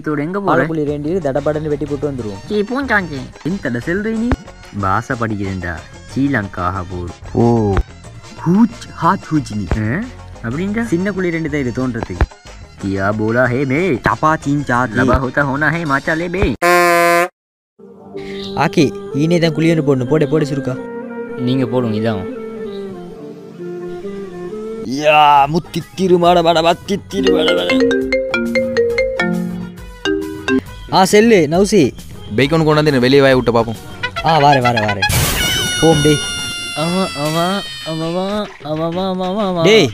ஈயத்தோட எங்க போற பாலக்குழி ரெண்டு தடபடன்னு வெட்டி போட்டு வந்துருவோம் சீ பூஞ்சாஞ்சி எந்த செல்றீ நீ பாச படிக்கிறேன்டா ஸ்ரீலங்காக போர் ஓ ஹூச் ஹாத் ஹூச் நீ அப்படின்டா சின்ன குழி ரெண்டு தான் இது தோன்றதுக்கு किया बोला है बे சப்பா சீன் சார் लबा होता होना है माचा ले बे ஆக்கி ஈனே தான் குழி ஒன்று போடணும் போட போட சுருக்கா நீங்க போடுங்க இதான் யா முத்தி திருமாட வட வத்தி திருமாட வட ஆ செல்லு நௌசி பைக் ஒன்று கொண்டு வந்து வெளியே வாய விட்டு பார்ப்போம் ஆ வாரேன் வாரேன் வாரேன் போம் டேய் அவன் அவன் அவன் அவன் அவன் டேய்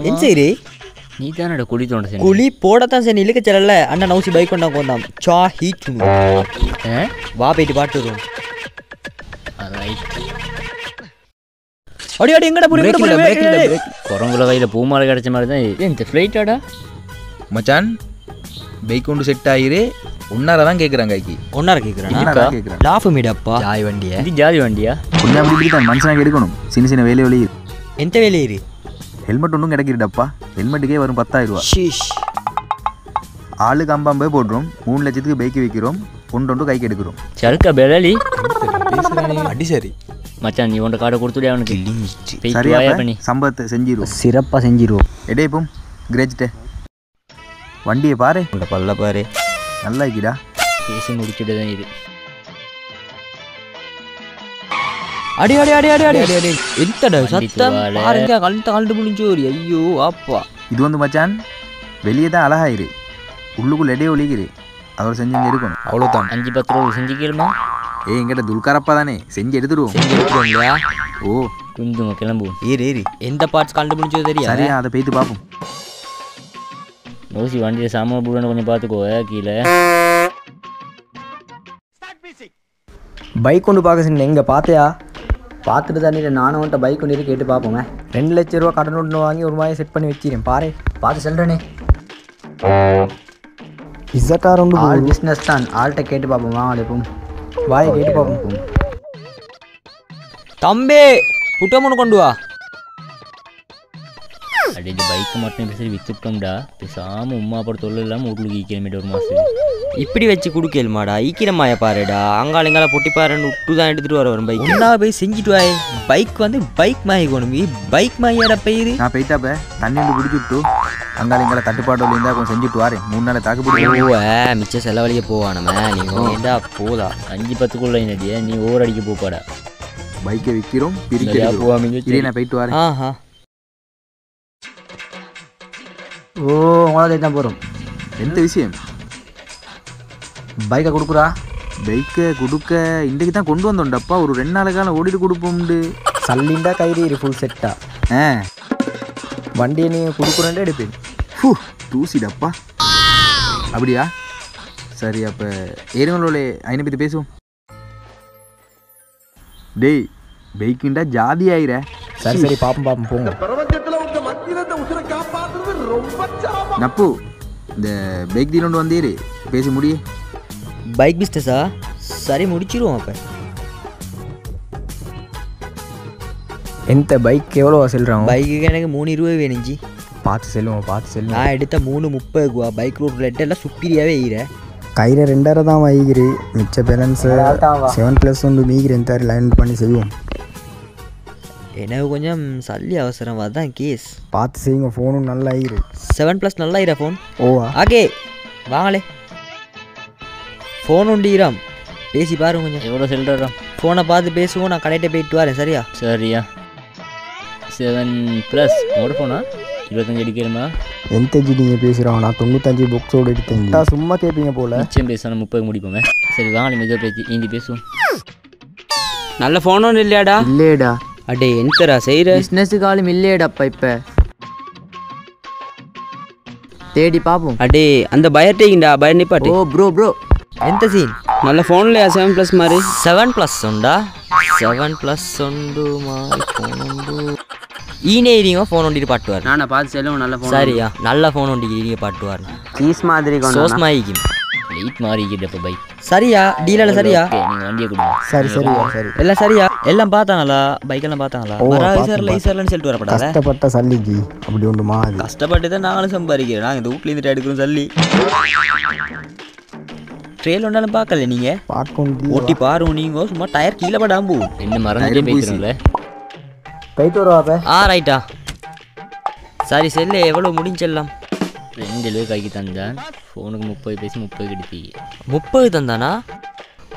என்ன செய்றே நீ தானடா குடி தோண்ட செஞ்சு குழி போடத்தான் சரி இழுக்க செல்லல அண்ணா நௌசி பைக் கொண்டா கொண்டாம் சா ஹீட் வா போயிட்டு பாட்டு வருவோம் அடி அடி எங்கடா புடி break. குரங்குல கையில பூமாலை கிடைச்ச மாதிரி தான் இந்த ஃப்ளைட்டாடா மச்சான் பைக் ஒன்று செட் ஆகிரு உன்னார தான் கேட்குறாங்க ஐக்கி ஒன்னார? கேட்குறான் லாஃப் மீடப்பா? ஜாய் வண்டிய. இது ஜாதி வண்டியா? கொஞ்சம் அப்படி தான் மனுஷனாக எடுக்கணும் சின்ன சின்ன வேலை வழி எந்த வேலையிரு ஹெல்மெட் ஒன்றும் கிடைக்கிறடப்பா ஹெல்மெட்டுக்கே வரும் பத்தாயிரம் ரூபா ஷீஷ். ஆளுக்கு அம்பாம்பே போடுறோம் மூணு லட்சத்துக்கு பைக் விற்கிறோம் ஒன்று ஒன்று கைக்கு எடுக்கிறோம். சருக்கா பெலலி அடி சரி மச்சான் நீ உன்ட காடை கொடுத்துடே அவனுக்கு. சரியா? பண்ணி. சம்பவத்தை செஞ்சிருவோம். சிறப்பா செஞ்சிருவோம். எடேப்பும் கிரேச்சிட்ட வண்டியை பாரு. உங்களோட பல்ல பாரு. நல்லா இருக்குடா. பேசி முடிச்சுட்டு தான் இது. அடி அடி அடி அடி அடி. அடி அடி எத்தட வண்டி சத்தம். பாருங்க கழுத்த கழுத்து முடிஞ்சோரி ஐயோ அப்பா இது வந்து மச்சான் வெளியே தான் அழகாயிரு. உள்ளுக்குள்ள எடையே ஒழிக்கிறு அதோட செஞ்சு இங்க இருக்கணும் அவ்வளோதான் அஞ்சு பத்து ரூபா செஞ்சுக்கலுமா ஏய் எங்கிட்ட துல்காரப்பா தானே. செஞ்சு எடுத்துருவோம் செஞ்சு எடுத்துருவோம் இல்லையா ஓ. குந்துங்க கிளம்புவோம். ஏறு ஏறு. எந்த பார்ட்ஸ் கண்டு முடிஞ்சோ தெரியா சரியா அதை போயிட்டு பார்ப்போம். நோசி வண்டியில் சாமான் போடுன்னு கொஞ்சம் பார்த்துக்கோ கீழே. பைக் கொண்டு பார்க்க சொன்னேன் எங்கே பார்த்தியா? பார்த்துட்டு தானே நானும் உன்ட்ட பைக் கொண்டு இருக்கு கேட்டு பார்ப்போமே. ரெண்டு லட்ச ரூபா கடன் ஒன்று வாங்கி ஒரு மாதிரி செட் பண்ணி வச்சிருக்கேன். பாரு பார்த்து சொல்கிறேனே ஒன்று ஆள் பிஸ்னஸ் தான். ஆள்கிட்ட கேட்டு பார்ப்போம். வாங்க அழைப்போம் வாயை கேட்டு பார்ப்போம். தம்பி புட்டமொன்று கொண்டு வா. அடி இந்த பைக்கு மட்டும் பேசி வித்துட்டோம்டா. பேசாமல் உமா அப்புறம் தொழில் இல்லாமல் வீட்டுக்கு ஈக்கிழமைட்டு ஒரு மாதம் இப்படி வச்சு குடுக்கலுமாடா ஈக்கிரமாய பாருடா. அங்கால இங்கால பொட்டி பாருன்னு விட்டு தான் எடுத்துட்டு வர வரும் பைக் ஒன்றா போய் செஞ்சுட்டு வாய். பைக் வந்து பைக் மாயிக்கணும் பைக் மாயியோட பயிர். நான் போயிட்டாப்ப தண்ணி பிடிச்சி விட்டு அங்கால இங்கால தட்டுப்பாடு இருந்தால் கொஞ்சம் செஞ்சுட்டு வரேன். மூணு நாள் தாக்கு பிடிக்கும் போவ மிச்ச செலவழிக்க போவா நம்ம. நீ ஏண்டா போதா? அஞ்சு பத்துக்குள்ள என்னடியா நீ ஓவர் அடிக்க போப்பாடா பைக்கை விற்கிறோம் பிரிக்கிறோம் நான் போயிட்டு வரேன். ஆஹா. ஓ உங்களோட தான் போகிறோம் எந்த விஷயம்? பைக்கை கொடுக்குறா? பைக்கை கொடுக்க இன்றைக்கு தான் கொண்டு வந்தோம்டப்பா ஒரு ரெண்டு நாள் காலம் ஓடிட்டு கொடுப்போம்ண்டு. சல்லிண்டா கயிறு ஃபுல் செட்டா ஆ. வண்டியை நீங்கள் கொடுக்குறேன்ட்டு எடுப்பேன் ஃபு தூசிடப்பா அப்படியா? சரி அப்போ ஏறுங்களோலே ஐனை பற்றி பேசுவோம். டேய் பைக்குண்டா ஜாதி ஆயிர சரி சரி பாப்போம் பாப்போம் போங்க. நப்பு இந்த பைக் தீனோண்டு வந்தீரு. பேசி முடியே. பைக் பிஸ்னஸா சரி முடிச்சிருவோம் அப்போ. எந்த பைக் எவ்வளோ செல்கிறான் பைக்குக்கு எனக்கு மூணு இருபது வேணுஞ்சி பார்த்து செல்லுவோம் பார்த்து செல்லுவோம். நான் எடுத்த மூணு முப்பது ரூபா பைக் ரோட் ரெட் எல்லாம் சுப்பீரியாவே ஈர. கயிறு ரெண்டாயிரம் தான் வைக்கிறி மிச்ச பேலன்ஸ் செவன் ப்ளஸ் ஒன்று மீகிற எந்த லைன் பண்ணி செய்வோம். எனக்கு கொஞ்சம் சல்லி அவசரம். அதான் கேஸ் பார்த்து செய்யுங்க ஃபோனும் நல்லா ஆயிரு செவன் ப்ளஸ் நல்லா ஈரா ஃபோன் ஓவா? ஆகே வாங்களே. ஃபோன் உண்டீராம் பேசி பாருங்க கொஞ்சம். எவ்வளோ செல்றா ஃபோனை பார்த்து பேசுவோம் நான் கடையிட்ட போயிட்டு வரேன் சரியா? சரியா. செவன் ப்ளஸ் உங்களோட ஃபோனா இருபத்தஞ்சு அடிக்கணுமா எந்த ஜி நீங்கள் நான் தொண்ணூத்தஞ்சு புக்ஸோடு எடுத்தேன். சும்மா கேட்பீங்க போல. நிச்சயம் பேசணும் முப்பது முடிப்போமே. சரி வாங்க மெதுவாக பேசி இந்தி பேசுவோம். நல்ல ஃபோன் ஒன்றும் இல்லையாடா? இல்லையடா. அடே எந்தரா செய்கிற பிஸ்னஸுக்கு ஆளும் இல்லையடாப்பா இப்போ தேடி பார்ப்போம் அடே அந்த பயர்டேக்கிண்டா பயர் நிப்பாட்டு ஓ ப்ரோ ப்ரோ ఎంత సీన్ நல்ல ஃபோன்லையா செவன் ப்ளஸ் மாதிரி సెవెన్ ప్లస్ ఉండా సెవెన్ ప్లస్ ఉండు మా ఫోన్ ఉండు ఈయన ఇరిగా ఫోన్ ఉండి పట్టువారు நானா பார்த்து செல்லும் நல்ல ஃபோன் சரியா நல்ல ஃபோன் ఉండి ఇరిగా పట్టువారు சீஸ் மாதிரி சோஸ் மாயிக்கும் லைட் மாறிக்கிட்டு இப்போ பைக் சரியா? டீலர் சரியா? வண்டியை கொடுங்க. சரி சரியா சரி. எல்லாம் சரியா? எல்லாம் பார்த்தாங்களா? பைக் எல்லாம் பார்த்தாங்களா? ஐசர்ல ஐசர்லன்னு சொல்லிட்டு வரப்படாத. கஷ்டப்பட்ட சல்லிக்கு அப்படி மாதிரி கஷ்டப்பட்டு தான் நாங்களும் சம்பாதிக்கிறோம். நாங்கள் இந்த வீட்ல இருந்துட்டு எடுக்கிறோம் சொல்லி. ட்ரெயில் ஒன்றாலும் பார்க்கல பார்க்க ஓட்டி பாருங்க நீங்கள் சும்மா டயர் கீழே படாம போகும் என்ன மறந்துட்டே டயரும் பூசி. போய்க்கிறோம்ல போயிட்டு வருவாப்ப ஆ ரைட்டா சரி செல்லு எவ்வளோ முடிஞ்செல்லாம் ரெண்டு கைக்கு தந்தான் ஃபோனுக்கு முப்பது பேசி முப்பது கிடைத்தீங்க முப்பது தந்தானா?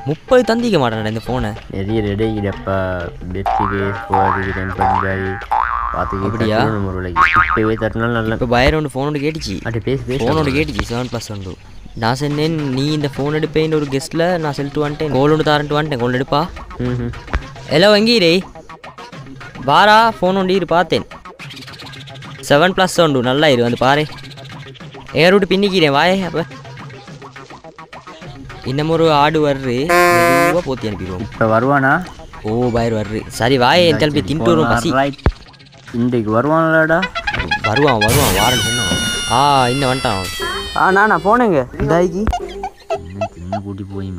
முப்பது தந்திக்க மாட்டேன்டா இந்த ஃபோனை. நிறைய ரெடி போகிறதுக்கு டைம் பண்ணி பார்த்துக்கிட்டு அப்படியா? இப்போவே தட்டினாலும் நல்லா இப்போ பயர் ஒன்று ஃபோனோட கேட்டுச்சு. அப்படி பேசி பேசி ஃபோனோட கேட்டுச்சு செவன் ப்ளஸ் ஒன்று நான் சொன்னேன் நீ இந்த ஃபோன் எடுப்பேன்னு ஒரு கெஸ்ட்டில் நான் செல்லிட்டு வந்துட்டேன். கோல் ஒன்று தாரன்ட்டு வந்துட்டேன் கோல் எடுப்பா. ம் ஹலோ எங்கீரே வாரா ஃபோன் ஒன்று இரு பார்த்தேன். செவன் ப்ளஸ் உண்டு நல்லா இரு வந்து பாரு. எங்க ரூட்டு பின்னிக்கிறேன் வாயே அப்போ. இன்னமும் ஒரு ஆடு வர்று. போத்தி அனுப்பிடுவோம். இப்போ வருவானா? ஓ பயர் வர்று. சரி வாயே என் திருப்பி தின்ட்டு வரும் பசி. இன்றைக்கு வருவான்லடா. வருவான் வருவான் வாரன்னு சொன்னான் ஆ இன்னும் வந்துட்டான். ஆ நானா போனேங்க. இன்னும் சின்ன கூட்டி போய்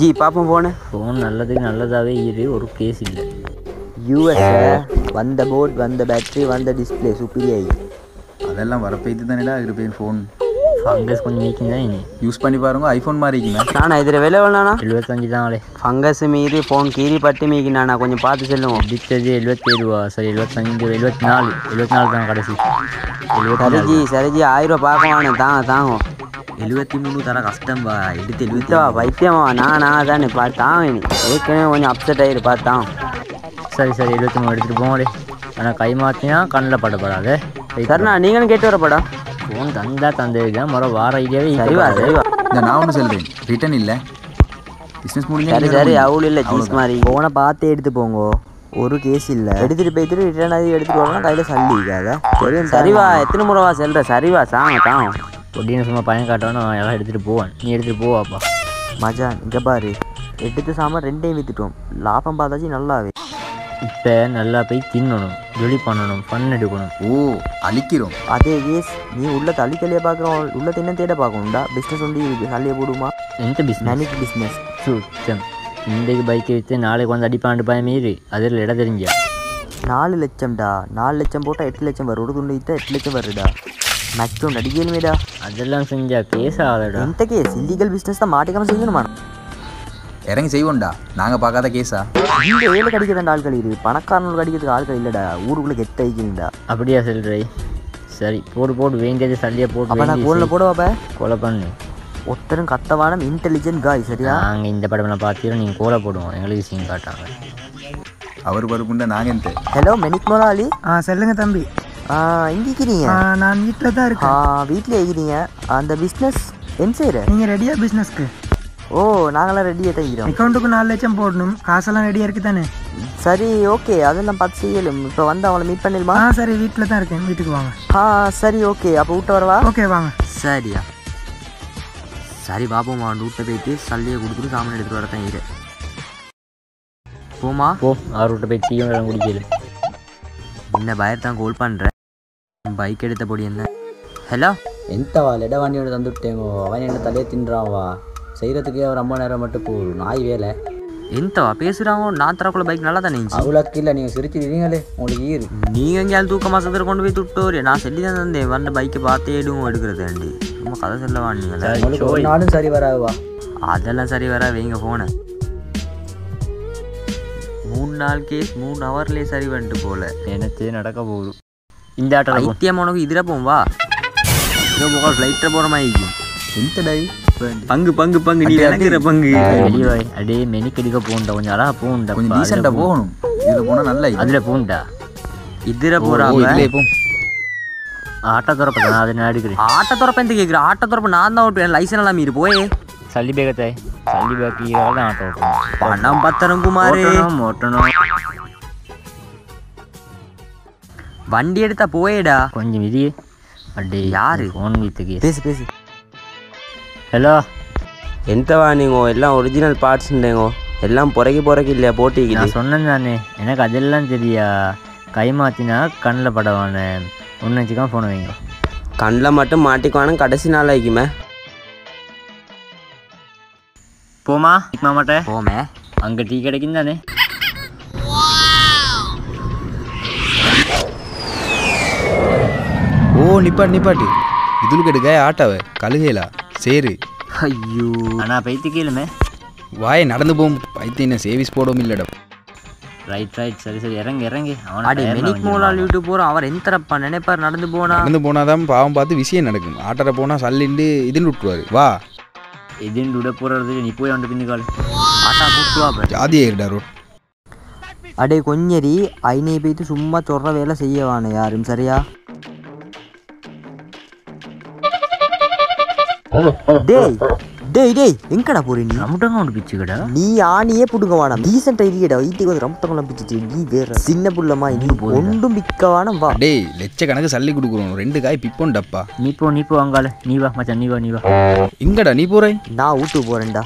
ஜி பாப்போம் போனேன் ஃபோன் நல்லதுக்கு நல்லதாகவே இரு ஒரு கேஸ் இல்லை. யூஎஸ் வந்த போர்ட் வந்த பேட்டரி வந்த டிஸ்பிளே சுப்பீரியாயி அதெல்லாம் வரப்பைத்து தானேடா இருப்பேன் ஃபோன் ஃபங்கஸ் கொஞ்சம் நீக்கிங் தான் இனி. யூஸ் பண்ணி பாருங்க ஐஃபோன் மாதிரி இருக்குமே நானா இதில் விலை வேணாண்ணா எழுபத்தஞ்சு தாங்களே ஃபங்கஸ் மீறி ஃபோன் கீறி பட்டி மீக்கி நானா கொஞ்சம் பார்த்து செல்லுவோம். அடித்தது எழுபத்தேழு ரூபா சரி எழுபத்தஞ்சு எழுபத்தி நாலு எழுபத்தி நாலு தான் கடைசி. சரிஜி சரிஜி ஆயிரம் ரூபா பார்க்க வேணும் தாங்க தாங்க எழுபத்தி மூணு தர கஷ்டம் பா எடுத்து எழுபத்தி பைத்தியமா நான் நான் தானே பார்த்து தாங்க நீ ஏற்கனவே கொஞ்சம் அப்செட் ஆயிரு பார்த்தான் சரி சரி எழுபத்தி மூணு எடுத்துகிட்டு போங்களே ஆனால் கை மாற்றினா கண்ணில் படப்படாது. சரிண்ணா நீங்களும் கேட்டு வரப்படா ஃபோன் தந்தா தந்ததுக்கு மறு வார ஐடியாவே சரிவா சரிவா. இந்த நான் ஒன்று சொல்கிறேன் ரிட்டன் இல்லை. பிஸ்னஸ் முடிஞ்சா சரி சரி. அவ்வளோ இல்லை ஜீஸ் மாதிரி. போனை பார்த்து எடுத்து போங்க. ஒரு கேஸ் இல்லை. எடுத்துட்டு போயிட்டு ரிட்டர்ன் ஆகி எடுத்துட்டு வரலாம் கையில் சல்லி இருக்காத. சரி சரிவா எத்தனை முறைவா செல்ற? சரிவா சாங்க தாங்க பொட்டின்னு சும்மா பையன் நான் எல்லாம் எடுத்துகிட்டு போவேன். நீ எடுத்துகிட்டு போவாப்பா. மஜான் இங்கே பாரு. எடுத்து சாமான் ரெண்டையும் வித்துட்டோம். லாபம் பார்த்தாச்சு நல்லாவே. இப்போ நல்லா போய் தின்னணும் ஜொலி பண்ணணும் ஃபன் எடுக்கணும். ஓ அழிக்கிறோம். அதே கேஸ் நீ உள்ள தள்ளி தள்ளியே பார்க்குறோம். உள்ள தின்ன தேட பார்க்கணும்டா. பிஸ்னஸ் வந்து இருக்கு. சல்லியை போடுமா? எந்த பிஸ்னஸ் நனிக்கு பிஸ்னஸ் சுத்தம். இன்றைக்கு பைக்கை விற்று நாளைக்கு வந்து அடிப்பாண்டு பயம் மீறி அதில் இடம் தெரிஞ்சா. நாலு லட்சம்டா. நாலு லட்சம் போட்டால் எட்டு லட்சம் வரும். ஒரு துண்டு வித்தா எட்டு லட்சம் வருடா. மேக்ஸிமம் அடிக்கலுமேடா அதெல்லாம் செஞ்சா கேஸ் ஆகலடா. எந்த கேஸ் இல்லீகல் பிஸ்னஸ் தான் மாட்டிக்காம செய்யணுமா? இறங்கி செய்வோம்டா. நாங்கள் பார்க்காத கேஸா இந்த ஏழு கடிக்கிறதா ஆட்கள் இரு. பணக்காரனுக்கு அடிக்கிறதுக்கு ஆட்கள் இல்லைடா. ஊருக்குள்ள கெத்த ஐக்கியண்டா அப்படியா சொல்றே. சரி போடு போடு. வேண்டியது சல்லியை போட்டு அப்போ நான் கோலில். போடுவாப்ப? கொலை பண்ணு. ஒருத்தரும் கத்தவானம் இன்டெலிஜென்ட் காய் சரியா? நாங்கள் இந்த படமெல்லாம் பார்த்துக்கிறோம் நீங்கள் கோலை போடுவோம். எங்களுக்கு சீன் காட்டாங்க அவர் பருப்புண்டா நாங்கள் எந்த ஹலோ மெனிக் மொலாலி ஆ சொல்லுங்க தம்பி. ஆ எங்க இருக்கிறீங்க நான் வீட்டில் தான் ஆ இருக்கேன் வீட்டில் இருக்கிறீங்க அந்த பிஸ்னஸ் என்ன செய்கிற நீங்கள் ரெடியா பிஸ்னஸ்க்கு ஓ நாங்களாம் ரெடியாக தான் இருக்கிறோம் அக்கௌண்ட்டுக்கு நாலு லட்சம் போடணும். காசெல்லாம் ரெடியாக இருக்குது தானே? சரி ஓகே அதெல்லாம் பார்த்து செய்யலும். இப்போ வந்து அவளை மீட் பண்ணிடுமா ஆ சரி. வீட்டில் தான் இருக்கேன். வீட்டுக்கு வாங்க. ஆ சரி ஓகே அப்போ விட்டு வரவா? ஓகே வாங்க. சரியா. சரி பாபு அவன் வீட்டை போயிட்டு சல்லியை கொடுத்துட்டு சாமான் எடுத்துகிட்டு வரத்தான் இரு போமா போ. அவர் வீட்டை போய் டீயும் வேலை குடிக்கல இந்த பயத்தான் கோல் பண்ணுறேன் பைக் எடுத்த பொடி என்ன? ஹலோ வண்டியோட தந்துவிட்டேங்கோ அவன் என்ன தலையை ತಲೆ வா. செய்கிறதுக்கே ஒரு ரொம்ப நேரம் மட்டும் போகும் நாய் வேலை. எந்தவா பேசுகிறாங்க நான் தரக்குள்ள பைக் நல்லா தானே இருந்துச்சு? அவ்வளோக்கு இல்லை நீங்கள் சிரிச்சிருவீங்களே உங்களுக்கு ஈரு. நீங்கள் எங்கேயாவது தூக்க மாசத்துல கொண்டு போய் துட்டோரு நான் சொல்லி தான் தந்தேன் வந்த பைக்கை பார்த்தே எடுவும் எடுக்கிறது ஆண்டி சும்மா கதை சொல்ல வாண்டிங்களே உங்களுக்கு ஒரு நாளும் சரி வராதுவா? அதெல்லாம் சரி வர வைங்க ஃபோனை மூணு நாள் கேஸ் மூணு ஹவர்லேயே சரி வந்துட்டு போல. எனக்கு நடக்க போகுது. இந்த ஆட்டம் ஐத்தியம் உனக்கு இதில் போவோம் வா ஃப்ளைட்டில் போகிற மாதிரி. எந்த டை பங்கு. பங்கு பங்கு நீ விளங்குற பங்கு. வெளியே அடே மெனிக்கடிக்க போகண்டா கொஞ்சம் அழகா போகண்டா கொஞ்சம் டீசெண்டாக போகணும். இதில் போனால் நல்லா இது. அதில் போகண்டா இதில் ஓ, போகிறாங்க இதுலயே போ. ஆட்டோ திறப்பா நான் அதை நான் எடுக்கிறேன் ஆட்ட துறப்ப எந்த கேட்குற ஆட்ட துறப்ப நான் தான் ஓட்டுவேன். லைசன் எல்லாம் மீறி போய். சல்லி பேகத்தை. சல்லி பேக்கு தான் ஆட்டோ பணம் பத்திரம் குமார். ஓட்டணும் வண்டி எடுத்தா போயேடா. கொஞ்சம் விதி அடே யாரு? ஃபோன் வீத்துக்கு பேசு பேசு. ஹலோ ఎంత వానింగో எல்லாம் ஒரிஜினல் பார்ட்ஸ்ண்டேங்கோ எல்லாம் புறக்கி புறக்கி இல்லையா போட்டிக்கு? நான் சொன்னேன் தானே. எனக்கு அதெல்லாம் தெரியா. கை மாற்றினா கண்ணில் படவானே. ஒன்று வச்சுக்காம ஃபோன் வைங்க. கண்ணில் மட்டும் மாட்டிக்குவானு கடைசி நாள் ஆகிக்குமே போமா இக்மா மாட்டேன் போமே. அங்கே டீ கிடைக்கும் தானே. ஓ நிப்பாட்டி நிப்பாட்டி. இதுலுக்கு எடுக்க ஆட்டாவே கழுகையிலா? சேரு. ஐயோ. ஆனால் பைத்து கேளுமே வாயை நடந்து போகும். பைத்தியம் என்ன சேவிஸ் போடவும் இல்லைடா. ரைட் ரைட் சரி சரி. இறங்கு இறங்கு. அடி மெனிக் மோலால் விட்டு போகிறோம் அவர் எந்தரப்பா நினைப்பார் நடந்து போனா. நடந்து போனாதான் பாவம் பார்த்து விஷயம் நடக்கும். ஆட்டரை போனால் சல்லிண்டு இதுன்னு விட்டுருவாரு. வா. இதுன்னு விட போகிறது நீ போய் வந்து பின்னுக்கால் ஆட்டா கூட்டுவா ஜாதியா இருடா ரோட். அடே கொஞ்சரி. ஐநை போய்த்து சும்மா சொல்ற வேலை செய்யவானு யாரும். சரியா? டேய் டேய் டேய் எங்கடா போற நீ? ரமுட்டங்க ஒன்று பிச்சுக்கடா நீ ஆணியே புடுங்க வேணாம் டீசெண்டா இருக்கடா வீட்டுக்கு வந்து ரம்பட்டங்களாம் பிச்சுட்டு நீ வேற சின்ன புள்ளமா நீ ஒன்றும் பிக்க வேணாம் வா. டேய் லட்சக்கணக்கு சல்லி கொடுக்குறோம். ரெண்டு காய் பிப்போண்டப்பா நீ போ நீ போ அங்கால நீ வா மச்சான் நீ வா நீ வா. இங்கடா நீ போறே? நான் வீட்டுக்கு போறேன்டா.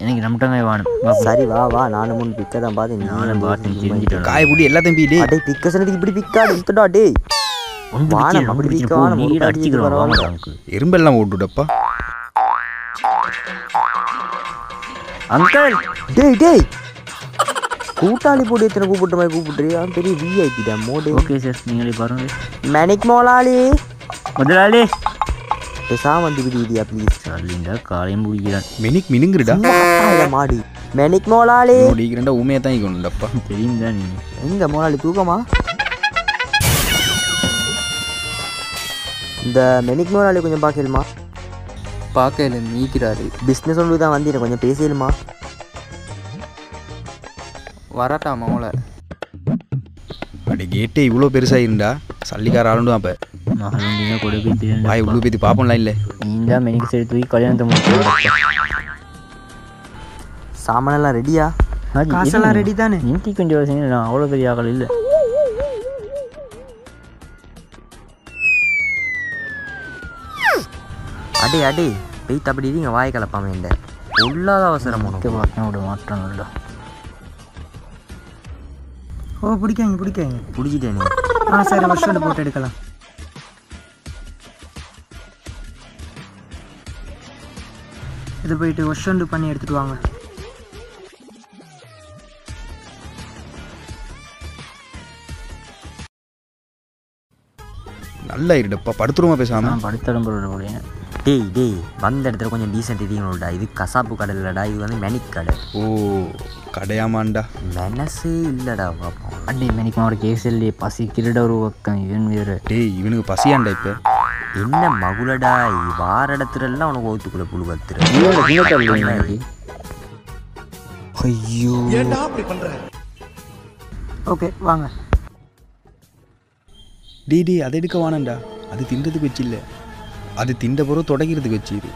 எனக்கு ரமுட்டங்காய் வேணும். போ. சரி வா வா. நானும் முன் பிக்க தான் பார்த்து நானும் பார்த்து தெரிஞ்சிட்டேன் காய் புடி எல்லாத்தையும் பீ டேய் அடே பிக்க சொன்னதுக்கு இப்படி பிக்காடு எடுத்துடா டேய். வானம் பிச்சு அப்படி பிச்சு பிக்க போ வானம் அடிச்சுக்கிறோம் எறும்பெல்லாம் ஓட்டுடப்பா அங்கிள் டேய் டேய். கூட்டாளி போட்டு எத்தனை கூப்பிட்ட மாதிரி கூப்பிட்டுறியா? பெரிய விஐபிடா மோடு. ஓகே சார் நீங்களே பாருங்க. மெனிக் மோலாளி முதலாளி. பேசாம வந்து விடுவிடியா ப்ளீஸ் சரிண்டா காலையும் பிடிக்கிறான் மினிக் மினுங்குறடா. மாடு. மெனிக் மோலாளி ஓடிக்கிறேன்டா உண்மையை தான் இக்கணும்டப்பா தெரியும் தான் நீ. எங்க மோலாளி தூக்கமா? இந்த மெனிக் மோலாளி கொஞ்சம் பார்க்கலுமா பார்க்கல நீக்கிறாரு. பிஸ்னஸ் ஒன்று தான் வந்தீங்க கொஞ்சம் பேசலுமா வரட்டா மோளை அடி கேட்டே இவ்வளோ பெருசாக இருந்தா சல்லிக்கார ஆளுண்டும் அப்போ. மகளுண்டிங்க கூட போய் வாய் இவ்வளோ பேத்தி பார்ப்போம்லாம் இல்லை. நீ தான் மெனிக்கு சரி தூக்கி கல்யாணத்தை முடிச்சு சாமானெல்லாம் ரெடியா காசெல்லாம் ரெடி தானே? நிறுத்தி கொஞ்சம் அவ்வளோ பெரிய ஆகல இல்லை. அடே அடே. பெய்த் அப்படி இருங்க வாய் கலப்பாம இந்த உள்ளாத அவசரம் உனக்கு. பார்க்க விட மாட்டேன் ஓ பிடிக்காங்க பிடிக்காங்க பிடிச்சிட்டேன். ஆ சரி வருஷம் போட்டு எடுக்கலாம். இது போயிட்டு வருஷம் பண்ணி எடுத்துட்டு வாங்க. நல்லா இருடப்பா படுத்துருமா பேசாம? நான் படுத்தடம் போட முடியும் டேய் டேய். வந்த இடத்துல கொஞ்சம் டீசென்ட் இருக்கணும்டா இது கசாப்பு கடை இல்லடா இது வந்து மெனிக் கடை. ஓ கடையாமாண்டா. மெனஸே இல்லடா பாப்போம். அடி மெனிக்கு அவரோட கேஸ் இல்லையே. பசி கிரட ஒரு பக்கம் இவன் வேறு. டேய் இவனுக்கு பசியாண்டா இப்போ? என்ன மகுலடா வார இடத்துல எல்லாம் உனக்கு ஓத்துக்குள்ள புழு கத்துற. ஐயோ. ஓகே வாங்க. டேய் டேய் அதை எடுக்க வானண்டா அது தின்றதுக்கு வச்சு இல்லை. அது திண்ட பிறகு தொடக்கிறதுக்கு வச்சிரு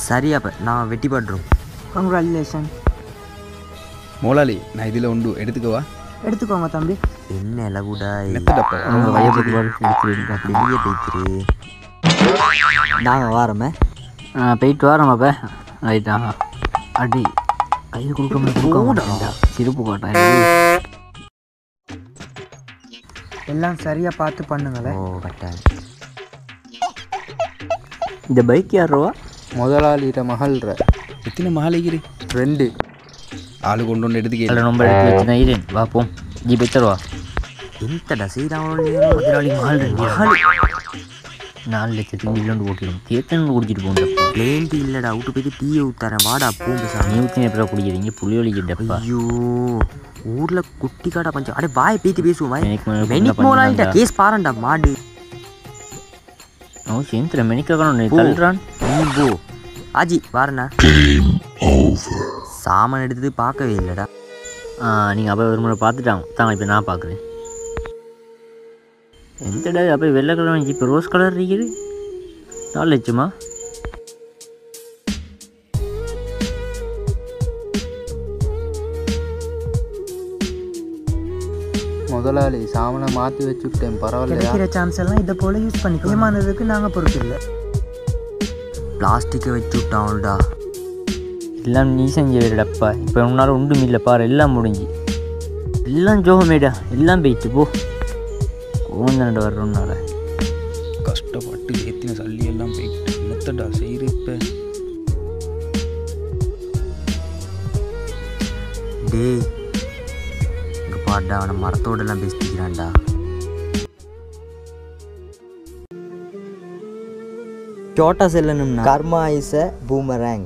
சரி அப்ப நான் வெட்டி பாடுறோம் கங்க்ராச்சுலேஷன் மோலாலி நான் இதில் உண்டு எடுத்துக்கவா எடுத்துக்கோங்க தம்பி. என்ன இலகுடா வெளியே போய்த்துரு நாங்க வாரமே. போயிட்டு வரோம் அப்போ. ரைட்டா. அடி கையில் கொடுக்க முடியாது சிரிப்பு காட்டான் எல்லாம் சரியா பார்த்து பண்ணுங்களேன் ஓ கட்டாயம். இந்த பைக் யாருவா முதலாளியிட மகள்ற எத்தனை மாலைகிரி ரெண்டு. ஆளு கொண்டு வந்து எடுத்துக்கே. அதில் ரொம்ப எடுத்து வச்சு நான் இரேன் வா போம். ஜி பெத்தருவா எந்தடா மகள் ரெண்டு நாலு லட்சத்துக்கு இல்லைன்னு ஓட்டிடும் தேத்தன் குடிச்சிட்டு போண்டப்பா பிளேன் டீ இல்லடா விட்டு போய் டீயை ஊத்தாரேன் வாடா பூண்டு சாமி. நீ ஊற்றி எப்படா குடிக்கிறீங்க? புளி ஒழிக்கிட்டப்பா ஐயோ ஊர்ல குட்டி காடா பஞ்சம். அடே வாய் பேத்தி பேசுவோம். கேஸ் பாருடா மாடு. அவன் நீ போ. தள்ளுறான். போ. ஆஜி வாரண்ணா. சாமான் எடுத்தது பார்க்கவே இல்லடா. நீங்கள் அப்போ ஒரு முறை பார்த்துட்டாங்க. தாங்க இப்போ நான் பார்க்குறேன். எந்தடா அப்போ வெள்ளை கலர் வந்துச்சு இப்போ ரோஸ் கலர் இருக்குது. நாலு லட்சமா? முதலாளி சாமனை மாற்றி வச்சுட்டேன் பரவாயில்ல கிடைக்கிற சான்ஸ் எல்லாம் இதை போல யூஸ் பண்ணிக்கோ ஏமாந்ததுக்கு நாங்கள் பொறுப்பு இல்லை பிளாஸ்டிக்கை வச்சு விட்டான்டா. எல்லாம் நீ செஞ்ச வேடப்பா இப்போ உன்னால் ஒன்றும் இல்லை பாரு எல்லாம் முடிஞ்சு. எல்லாம் ஜோகமேடா. எல்லாம் போயிட்டு போ. உண்மைண்டு வரணும்னால. கஷ்டப்பட்டு எத்தின சல்லி எல்லாம் போய்கிட்டு என்னத்தடா செய்கிற இப்போ? டே இங்கே பாட்டா அவனை மரத்தோடலாம் பேசிக்கிறான்டா. சோட்டா செல்லணும்னா கர்மா இஸ் அ பூமரேங்